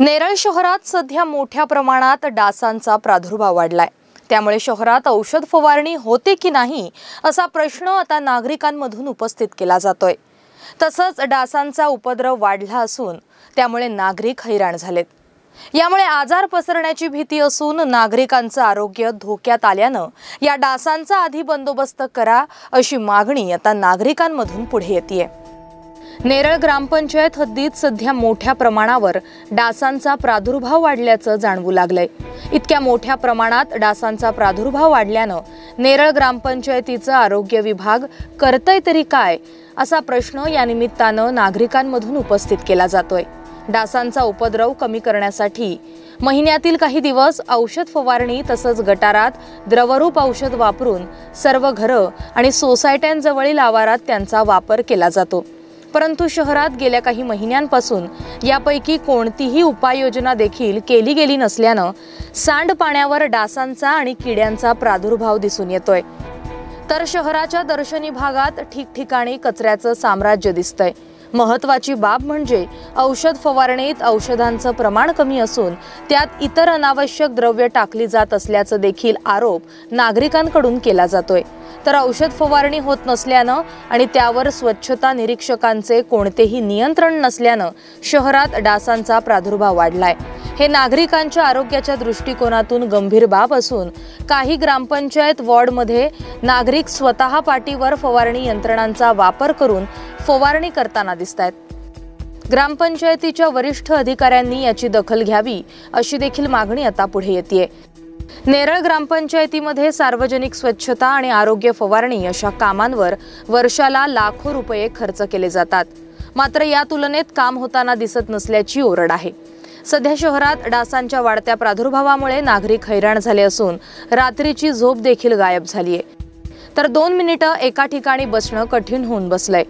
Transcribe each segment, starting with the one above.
नेरळ शहरात सध्या मोठ्या प्रमाणात डासांचा प्रादुर्भाव वाढलाय. त्यामुळे शहरात औषध फवारणी होते की नाही असा प्रश्न आता नागरिकांमधून उपस्थित केला जातोय. तसंच डासांचा उपद्रव वाढला असून त्यामुळे नागरिक हैराण झालेत. यामुळे आजार पसरण्याची भीती असून नागरिकांचं आरोग्य धोक्यात आल्यानं या डासांचा आधी बंदोबस्त करा अशी मागणी आता नागरिकांमधून पुढे येते नेरळ ग्रामपंचायत हद्दीत सध्या मोठ्या प्रमाणावर डासांचा प्रादुर्भाव वाढल्याचं जाणवू लागलंय. इतक्या मोठ्या प्रमाणात डासांचा प्रादुर्भाव वाढल्यानं नेरळ ग्रामपंचायतीचं आरोग्य विभाग करतय तरी काय असा प्रश्न या निमित्तानं नागरिकांमधून उपस्थित केला जातोय. डासांचा उपद्रव कमी करण्यासाठी महिन्यातील काही दिवस औषध फवारणी तसंच गटारात द्रवरूप औषध वापरून सर्व घरं आणि सोसायट्यांजवळील आवारात त्यांचा वापर केला जातो. परंतु शहरात गेल्या काही महिन्यांपासून यापैकी कोणतीही उपाययोजना देखील केली गेली नसल्यानं सांडपाण्यावर डासांचा आणि किड्यांचा प्रादुर्भाव दिसून येतोय. तर शहराच्या दर्शनी भागात ठिकठिकाणी कचऱ्याचं साम्राज्य दिसतंय. महत्वाची बाब म्हणजे औषध फवारणीत औषधांचं प्रमाण कमी असून त्यात इतर अनावश्यक द्रव्य टाकली जात असल्याचं देखील आरोप नागरिकांकडून केला जातोय. तर औषध फवारणी होत नसल्यानं आणि त्यावर स्वच्छता निरीक्षकांचे कोणतेही नियंत्रण नसल्यानं शहरात डासांचा प्रादुर्भाव वाढलाय. हे नागरिकांच्या आरोग्याच्या दृष्टिकोनातून गंभीर बाब असून काही ग्रामपंचायत वॉर्डमध्ये नागरिक स्वतः पाठीवर फवारणी यंत्रणांचा वापर करून फवारणी करताना दिसत आहेत ग्रामपंचायतीच्या वरिष्ठ अधिकाऱ्यांनी याची दखल घ्यावी अशी देखील मागणी आता पुढे येते नेरळ ग्रामपंचायतीमध्ये सार्वजनिक स्वच्छता आणि आरोग्य फवारणी अशा कामांवर वर्षाला लाखो रुपये खर्च केले जातात. मात्र या तुलनेत काम होताना दिसत नसल्याची ओरड आहे. सध्या शहरात डासांच्या वाढत्या प्रादुर्भावामुळे नागरिक हैराण झाले असून रात्रीची झोप देखील गायब झालीय. तर दोन मिनिटं एका ठिकाणी बसणं कठीण होऊन बसलंय.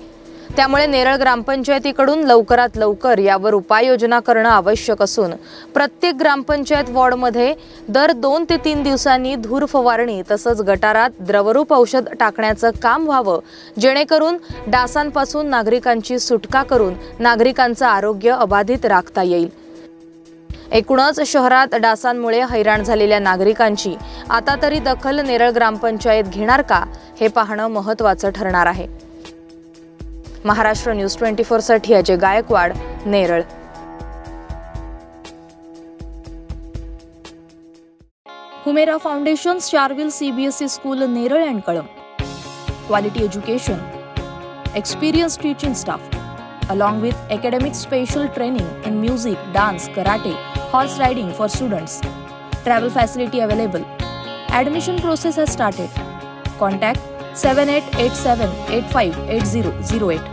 त्यामुळे नेरळ ग्रामपंचायतीकडून लवकरात लवकर यावर उपाययोजना करणं आवश्यक असून प्रत्येक ग्रामपंचायत वॉर्डमध्ये दर दोन ते तीन दिवसांनी धूर फवारणी तसंच गटारात द्रवरूप औषध टाकण्याचं काम व्हावं जेणेकरून डासांपासून नागरिकांची सुटका करून नागरिकांचं आरोग्य अबाधित राखता येईल. एकूणच शहरात डासांमुळे हैराण झालेल्या नागरिकांची आता तरी दखल नेरळ ग्रामपंचायत घेणार का हे पाहणं महत्त्वाचं ठरणार आहे. महाराष्ट्र न्यूज ट्वेंटी साठी अजय गायकवाड नेरळ. हुमेरा फाउंडेशन चारविल CBSE school Neral and Kalam quality education. Experience teaching staff. Along with academic special training in music, dance, karate, horse riding for students. Travel facility available. Admission process has started. Contact 7887 858008.